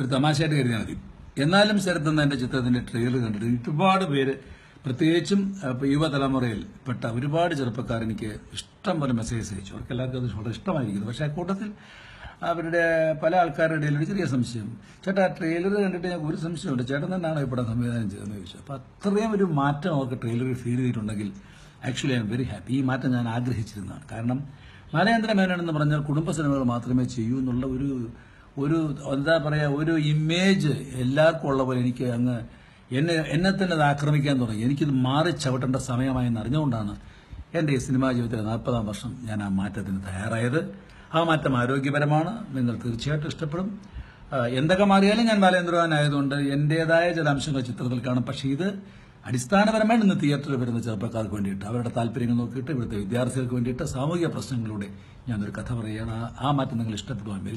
ഒരു തമാശയായിട്ട് കരുതിയാൽ മതി. എന്നാലും ശരത് എന്ന എന്റെ ചിത്രത്തിന്റെ ട്രെയിലർ കണ്ടിട്ട് ഒരുപാട് പേര് പ്രത്യേകിച്ചും യുവതലമുറയിൽ പെട്ട ഒരുപാട് ചെറുപ്പക്കാർ എനിക്ക് ഇഷ്ടം പോലെ മെസ്സേജ് അയച്ചു. അവർക്ക് എല്ലാവർക്കും അത് വളരെ ഇഷ്ടമായിരിക്കുന്നു. പക്ഷേ കൂട്ടത്തിൽ അവരുടെ പല ആൾക്കാരുടെ ഇടയിൽ ഒരു ചെറിയ സംശയം. ചേട്ടാ ട്രെയിലർ കണ്ടിട്ട് ഞങ്ങൾക്ക് ഒരു സംശയമുണ്ട്. ചേട്ടൻ തന്നെയാണോ ഇപ്പോൾ സംവിധാനം ചെയ്തതെന്ന് ചോദിച്ചു. അപ്പോൾ അത്രയും ഒരു മാറ്റം അവർക്ക് ട്രെയിലറിൽ ഫീൽ ചെയ്തിട്ടുണ്ടെങ്കിൽ actually I am very happy ഈ മാറ്റം ഞാൻ ആഗ്രഹിച്ചിരുന്നതാണ്. കാരണം മലയേന്ദ്ര മേനോൻ എന്ന് പറഞ്ഞാൽ കുടുംബ സിനിമകൾ മാത്രമേ ചെയ്യൂ എന്നുള്ള ഒരു ഒരു എന്താ പറയാ ഒരു ഇമേജ് എല്ലാവർക്കും ഉള്ള പോലെ എനിക്ക് അങ്ങ് എന്നെ എന്നെ തന്നെ അത് ആക്രമിക്കാൻ തുടങ്ങി. എനിക്കിത് മാറി ചവിട്ടേണ്ട സമയമായെന്ന് അറിഞ്ഞുകൊണ്ടാണ് എന്റെ ഈ സിനിമാ ജീവിതത്തിലെ നാൽപ്പതാം വർഷം ഞാൻ ആ മാറ്റത്തിന് തയ്യാറായത്. ആ മാറ്റം ആരോഗ്യപരമാണ്. നിങ്ങൾ തീർച്ചയായിട്ടും ഇഷ്ടപ്പെടും. എന്തൊക്കെ മാറിയാലും ഞാൻ ബാലേന്ദ്രവാനായതുകൊണ്ട് എന്റേതായ ചില അംശങ്ങൾ ചിത്രത്തിൽ കാണും. പക്ഷേ ഇത് അടിസ്ഥാനപരമായിട്ട് ഇന്ന് തിയേറ്ററിൽ വരുന്ന ചെറുപ്പക്കാർക്ക് വേണ്ടിയിട്ട് അവരുടെ താല്പര്യങ്ങൾ നോക്കിയിട്ട് ഇവിടുത്തെ വിദ്യാർത്ഥികൾക്ക് വേണ്ടിയിട്ട് സാമൂഹിക പ്രശ്നങ്ങളിലൂടെ ഞാനൊരു കഥ പറയുകയാണ്. ആ- മാറ്റം നിങ്ങൾ ഇഷ്ടപ്പെടുവാൻ very